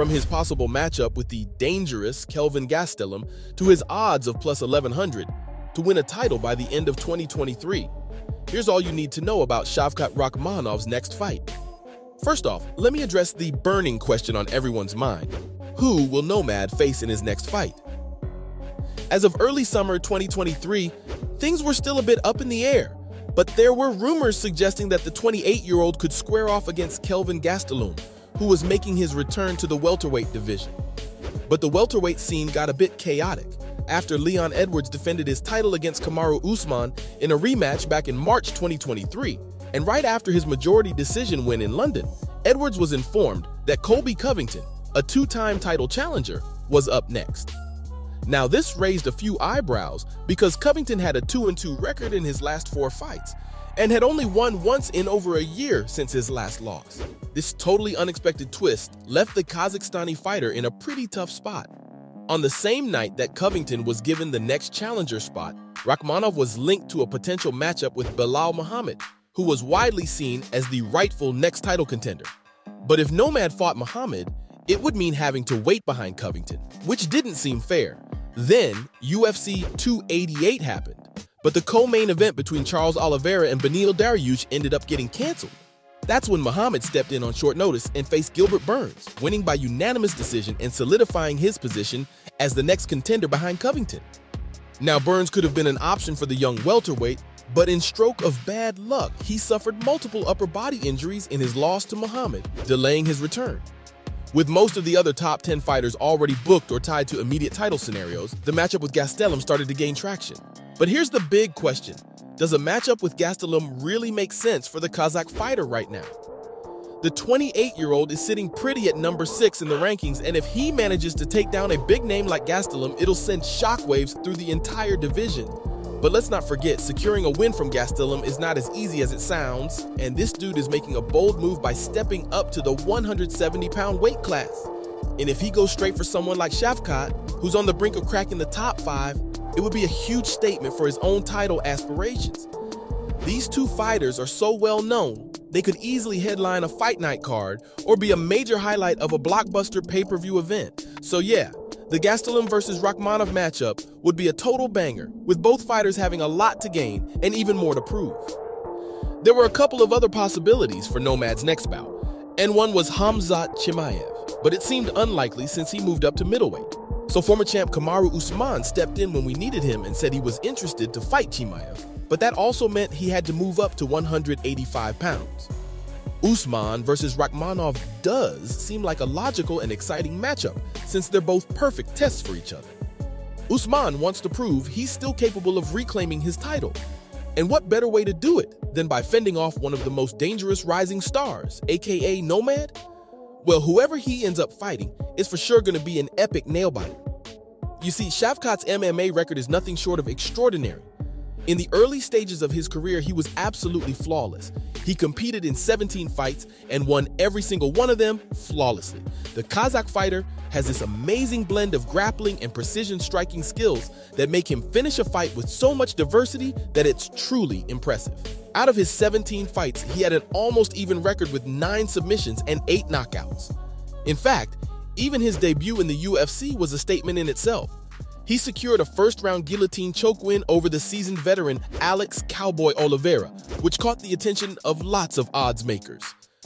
from his possible matchup with the dangerous Kelvin Gastelum to his odds of plus 1100 to win a title by the end of 2023. Here's all you need to know about Shavkat Rakhmonov's next fight. First off, let me address the burning question on everyone's mind. Who will Nomad face in his next fight? As of early summer 2023, things were still a bit up in the air, but there were rumors suggesting that the 28-year-old could square off against Kelvin Gastelum, who was making his return to the welterweight division. But the welterweight scene got a bit chaotic after Leon Edwards defended his title against Kamaru Usman in a rematch back in March 2023. And right after his majority decision win in London, Edwards was informed that Colby Covington, a two-time title challenger, was up next. Now this raised a few eyebrows because Covington had a 2-2 record in his last four fights and had only won once in over a year since his last loss. This totally unexpected twist left the Kazakhstani fighter in a pretty tough spot. On the same night that Covington was given the next challenger spot, Rakhmonov was linked to a potential matchup with Belal Muhammad, who was widely seen as the rightful next title contender. But if Nomad fought Muhammad, it would mean having to wait behind Covington, which didn't seem fair. Then, UFC 288 happened, but the co-main event between Charles Oliveira and Beneil Dariush ended up getting canceled. That's when Muhammad stepped in on short notice and faced Gilbert Burns, winning by unanimous decision and solidifying his position as the next contender behind Covington. Now, Burns could have been an option for the young welterweight, but in stroke of bad luck, he suffered multiple upper body injuries in his loss to Muhammad, delaying his return. With most of the other top 10 fighters already booked or tied to immediate title scenarios, the matchup with Gastelum started to gain traction. But here's the big question. Does a matchup with Gastelum really make sense for the Kazakh fighter right now? The 28-year-old is sitting pretty at number 6 in the rankings, and if he manages to take down a big name like Gastelum, it'll send shockwaves through the entire division. But let's not forget, securing a win from Gastelum is not as easy as it sounds, and this dude is making a bold move by stepping up to the 170-pound weight class. And if he goes straight for someone like Shavkat, who's on the brink of cracking the top five, it would be a huge statement for his own title aspirations. These two fighters are so well known, they could easily headline a fight night card or be a major highlight of a blockbuster pay-per-view event. So yeah, the Gastelum versus Rakhmonov matchup would be a total banger, with both fighters having a lot to gain and even more to prove. There were a couple of other possibilities for Nomad's next bout, and one was Hamzat Chimaev, but it seemed unlikely since he moved up to middleweight. So former champ Kamaru Usman stepped in when we needed him and said he was interested to fight Chimaev, but that also meant he had to move up to 185 pounds. Usman versus Rakhmonov does seem like a logical and exciting matchup since they're both perfect tests for each other. Usman wants to prove he's still capable of reclaiming his title. And what better way to do it than by fending off one of the most dangerous rising stars, aka Nomad? Well, whoever he ends up fighting is for sure going to be an epic nail-biter. You see, Shavkat's MMA record is nothing short of extraordinary. In the early stages of his career, he was absolutely flawless. He competed in 17 fights and won every single one of them flawlessly. The Kazakh fighter has this amazing blend of grappling and precision striking skills that make him finish a fight with so much diversity that it's truly impressive. Out of his 17 fights, he had an almost even record with 9 submissions and 8 knockouts. In fact, even his debut in the UFC was a statement in itself. He secured a first-round guillotine choke win over the seasoned veteran Alex Cowboy Oliveira, which caught the attention of lots of odds makers.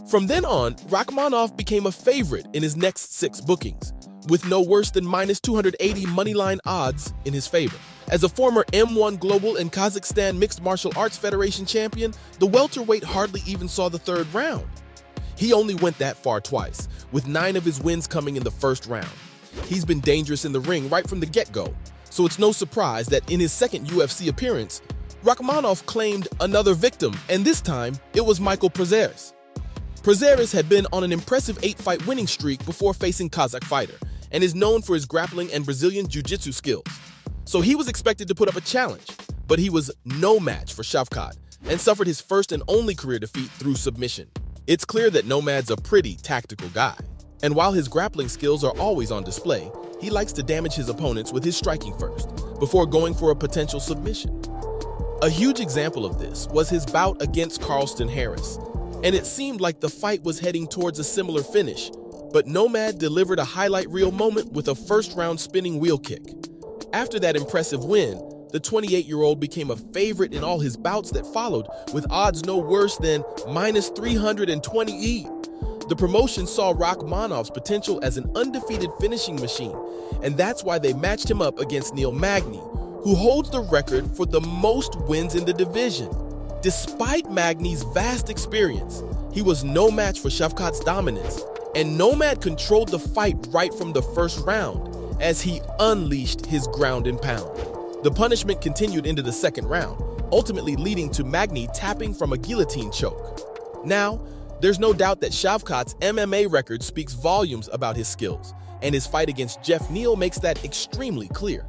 From then on, Rakhmonov became a favorite in his next six bookings, with no worse than minus 280 moneyline odds in his favor. As a former M1 Global and Kazakhstan Mixed Martial Arts Federation champion, the welterweight hardly even saw the third round. He only went that far twice, with nine of his wins coming in the first round. He's been dangerous in the ring right from the get-go, so it's no surprise that in his second UFC appearance, Rakhmonov claimed another victim, and this time it was Michael Prazeres. Prazeres had been on an impressive eight-fight winning streak before facing Kazakh fighter, and is known for his grappling and Brazilian jiu-jitsu skills. So he was expected to put up a challenge, but he was no match for Shavkat and suffered his first and only career defeat through submission. It's clear that Nomad's a pretty tactical guy. And while his grappling skills are always on display, he likes to damage his opponents with his striking first, before going for a potential submission. A huge example of this was his bout against Carlston Harris, and it seemed like the fight was heading towards a similar finish, but Nomad delivered a highlight reel moment with a first-round spinning wheel kick. After that impressive win, the 28-year-old became a favorite in all his bouts that followed, with odds no worse than minus 320E. The promotion saw Rakhmonov's potential as an undefeated finishing machine, and that's why they matched him up against Neil Magny, who holds the record for the most wins in the division. Despite Magny's vast experience, he was no match for Shavkat's dominance, and Nomad controlled the fight right from the first round as he unleashed his ground and pound. The punishment continued into the second round, ultimately leading to Magny tapping from a guillotine choke. Now, there's no doubt that Shavkat's MMA record speaks volumes about his skills, and his fight against Geoff Neal makes that extremely clear.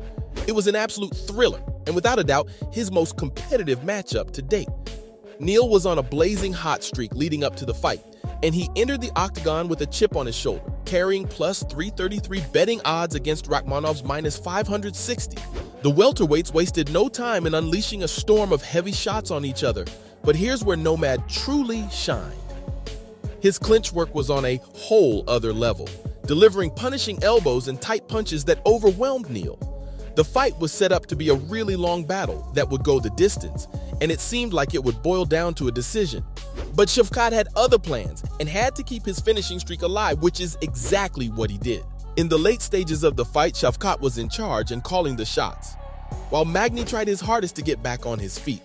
It was an absolute thriller, and without a doubt, his most competitive matchup to date. Neal was on a blazing hot streak leading up to the fight, and he entered the octagon with a chip on his shoulder, carrying plus 333 betting odds against Rakhmonov's minus 560. The welterweights wasted no time in unleashing a storm of heavy shots on each other, but here's where Nomad truly shined. His clinch work was on a whole other level, delivering punishing elbows and tight punches that overwhelmed Neal. The fight was set up to be a really long battle that would go the distance, and it seemed like it would boil down to a decision. But Shavkat had other plans and had to keep his finishing streak alive, which is exactly what he did. In the late stages of the fight, Shavkat was in charge and calling the shots, while Magny tried his hardest to get back on his feet.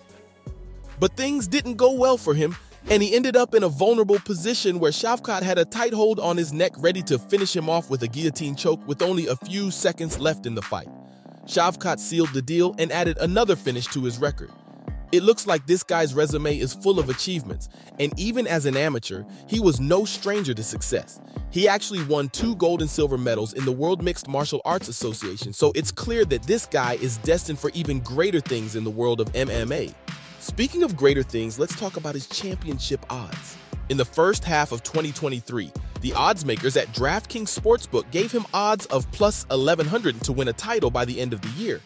But things didn't go well for him, and he ended up in a vulnerable position where Shavkat had a tight hold on his neck ready to finish him off with a guillotine choke with only a few seconds left in the fight. Shavkat sealed the deal and added another finish to his record. It looks like this guy's resume is full of achievements, and even as an amateur, he was no stranger to success. He actually won two gold and silver medals in the World Mixed Martial Arts Association, so it's clear that this guy is destined for even greater things in the world of MMA. Speaking of greater things, let's talk about his championship odds. In the first half of 2023, the odds makers at DraftKings Sportsbook gave him odds of plus 1100 to win a title by the end of the year.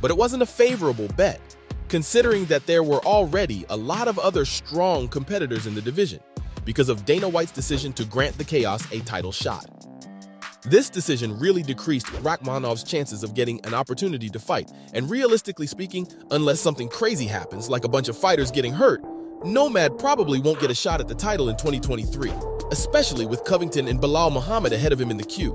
But it wasn't a favorable bet, considering that there were already a lot of other strong competitors in the division because of Dana White's decision to grant the Chaos a title shot. This decision really decreased Rakhmonov's chances of getting an opportunity to fight, and realistically speaking, unless something crazy happens, like a bunch of fighters getting hurt, Nomad probably won't get a shot at the title in 2023, especially with Covington and Belal Muhammad ahead of him in the queue.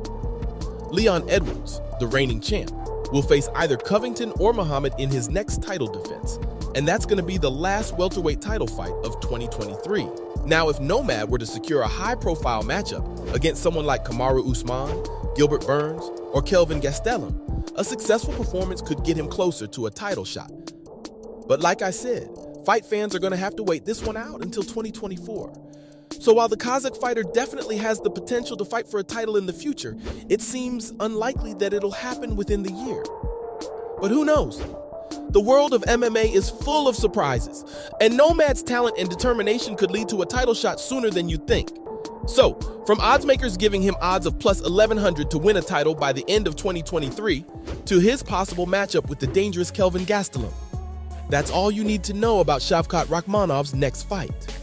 Leon Edwards, the reigning champ, will face either Covington or Muhammad in his next title defense, and that's going to be the last welterweight title fight of 2023. Now, if Nomad were to secure a high-profile matchup against someone like Kamaru Usman, Gilbert Burns, or Kelvin Gastelum, a successful performance could get him closer to a title shot. But like I said, Fight fans are going to have to wait this one out until 2024. So while the Kazakh fighter definitely has the potential to fight for a title in the future, it seems unlikely that it'll happen within the year. But who knows? The world of MMA is full of surprises, and Nomad's talent and determination could lead to a title shot sooner than you think. So, from odds makers giving him odds of plus 1100 to win a title by the end of 2023, to his possible matchup with the dangerous Kelvin Gastelum. That's all you need to know about Shavkat Rakhmonov's next fight.